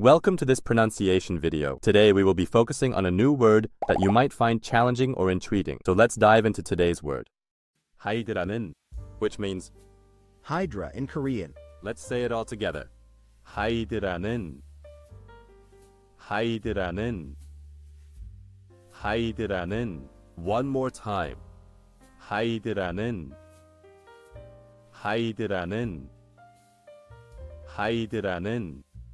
Welcome to this pronunciation video. Today we will be focusing on a new word that you might find challenging or intriguing. So let's dive into today's word. haideuraneun, which means Hydra in Korean. Let's say it all together. haideuraneun. haideuraneun. haideuraneun. One more time. haideuraneun. haideuraneun. haideuraneun.